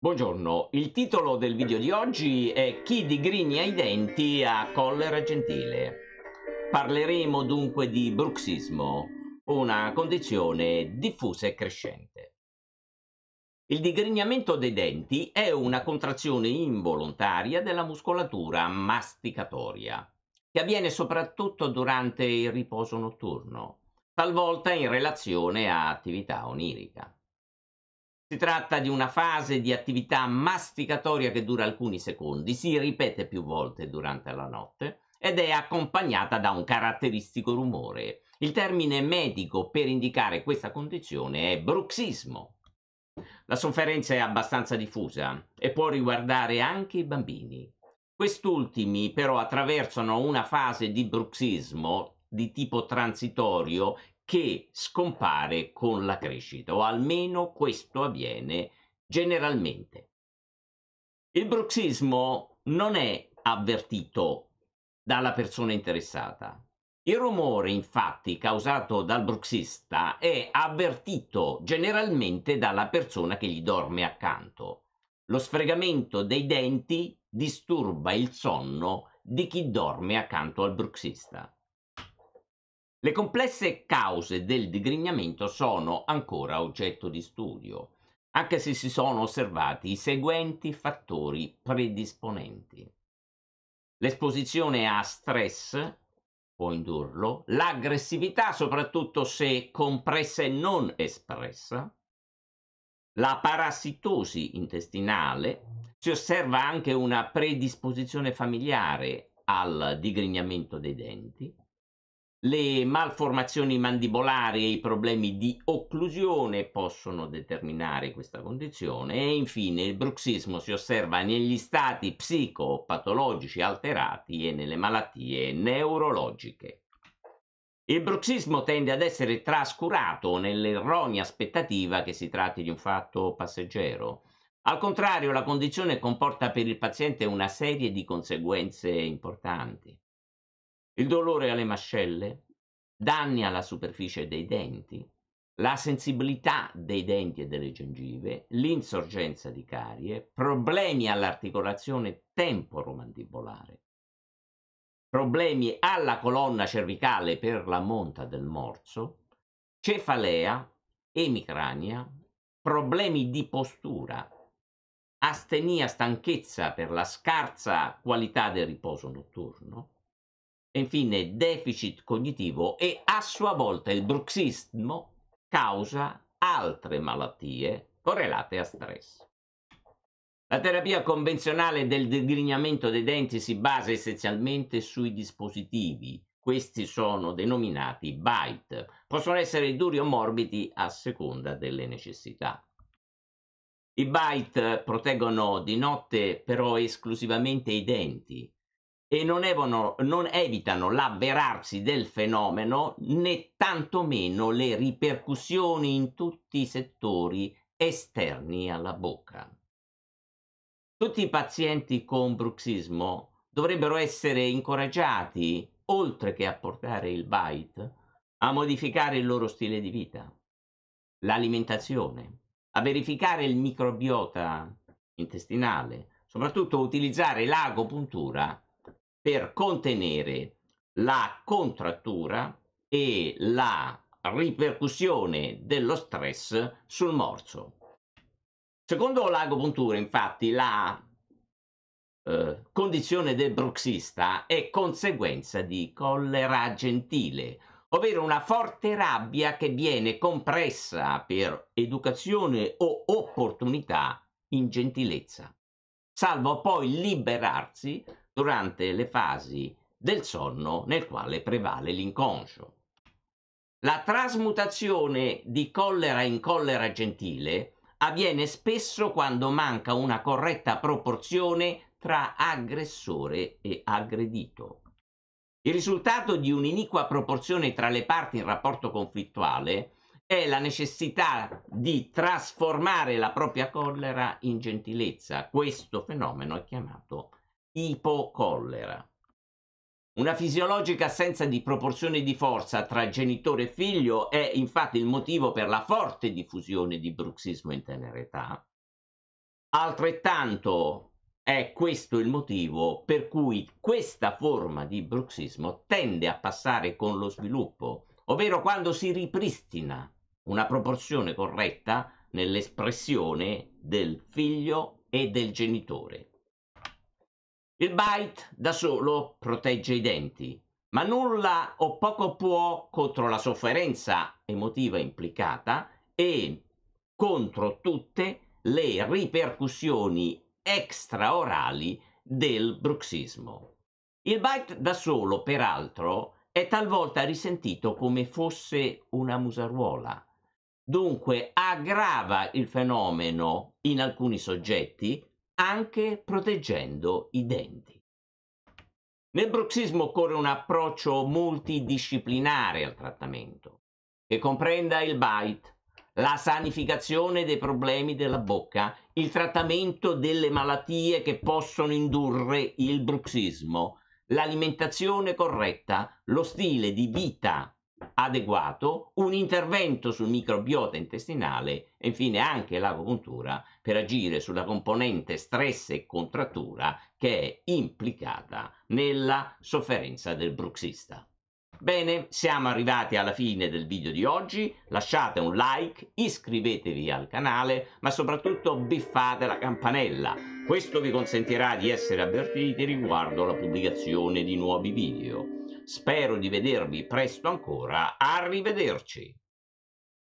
Buongiorno, il titolo del video di oggi è Chi digrigna i denti a collera gentile. Parleremo dunque di bruxismo, una condizione diffusa e crescente. Il digrignamento dei denti è una contrazione involontaria della muscolatura masticatoria, che avviene soprattutto durante il riposo notturno, talvolta in relazione a attività onirica. Si tratta di una fase di attività masticatoria che dura alcuni secondi, si ripete più volte durante la notte ed è accompagnata da un caratteristico rumore. Il termine medico per indicare questa condizione è bruxismo. La sofferenza è abbastanza diffusa e può riguardare anche i bambini. Quest'ultimi però attraversano una fase di bruxismo di tipo transitorio che scompare con la crescita, o almeno questo avviene generalmente. Il bruxismo non è avvertito dalla persona interessata. Il rumore, infatti, causato dal bruxista è avvertito generalmente dalla persona che gli dorme accanto. Lo sfregamento dei denti disturba il sonno di chi dorme accanto al bruxista. Le complesse cause del digrignamento sono ancora oggetto di studio, anche se si sono osservati i seguenti fattori predisponenti. L'esposizione a stress può indurlo, l'aggressività soprattutto se compressa e non espressa, la parassitosi intestinale, si osserva anche una predisposizione familiare al digrignamento dei denti, le malformazioni mandibolari e i problemi di occlusione possono determinare questa condizione e infine il bruxismo si osserva negli stati psicopatologici alterati e nelle malattie neurologiche. Il bruxismo tende ad essere trascurato nell'erronea aspettativa che si tratti di un fatto passeggero. Al contrario, la condizione comporta per il paziente una serie di conseguenze importanti il dolore alle mascelle, danni alla superficie dei denti, la sensibilità dei denti e delle gengive, l'insorgenza di carie, problemi all'articolazione temporomandibolare, problemi alla colonna cervicale per la monta del morso, cefalea, emicrania, problemi di postura, astenia, stanchezza per la scarsa qualità del riposo notturno, infine deficit cognitivo e a sua volta il bruxismo causa altre malattie correlate a stress. La terapia convenzionale del digrignamento dei denti si basa essenzialmente sui dispositivi. Questi sono denominati bite. Possono essere duri o morbidi a seconda delle necessità. I bite proteggono di notte però esclusivamente i denti, e non, evano, non evitano l'avverarsi del fenomeno né tantomeno le ripercussioni in tutti i settori esterni alla bocca. Tutti i pazienti con bruxismo dovrebbero essere incoraggiati, oltre che a portare il bite, a modificare il loro stile di vita, l'alimentazione, a verificare il microbiota intestinale, soprattutto utilizzare l'agopuntura per contenere la contrattura e la ripercussione dello stress sul morso. Secondo l'agopuntura, infatti, la eh, condizione del bruxista è conseguenza di collera gentile, ovvero una forte rabbia che viene compressa per educazione o opportunità in gentilezza, salvo poi liberarsi durante le fasi del sonno nel quale prevale l'inconscio. La trasmutazione di collera in collera gentile avviene spesso quando manca una corretta proporzione tra aggressore e aggredito. Il risultato di un'iniqua proporzione tra le parti in rapporto conflittuale è la necessità di trasformare la propria collera in gentilezza. Questo fenomeno è chiamato ipocollera. Una fisiologica assenza di proporzione di forza tra genitore e figlio è infatti il motivo per la forte diffusione di bruxismo in tenera età. Altrettanto è questo il motivo per cui questa forma di bruxismo tende a passare con lo sviluppo, ovvero quando si ripristina una proporzione corretta nell'espressione del figlio e del genitore. Il bite da solo protegge i denti, ma nulla o poco può contro la sofferenza emotiva implicata e contro tutte le ripercussioni extraorali del bruxismo. Il bite da solo, peraltro, è talvolta risentito come fosse una musaruola. Dunque aggrava il fenomeno in alcuni soggetti anche proteggendo i denti. Nel bruxismo occorre un approccio multidisciplinare al trattamento, che comprenda il bite, la sanificazione dei problemi della bocca, il trattamento delle malattie che possono indurre il bruxismo, l'alimentazione corretta, lo stile di vita adeguato, un intervento sul microbiota intestinale e infine anche l'agopuntura per agire sulla componente stress e contrattura che è implicata nella sofferenza del bruxista. Bene, siamo arrivati alla fine del video di oggi, lasciate un like, iscrivetevi al canale, ma soprattutto biffate la campanella. Questo vi consentirà di essere avvertiti riguardo la pubblicazione di nuovi video. Spero di vedervi presto ancora, arrivederci!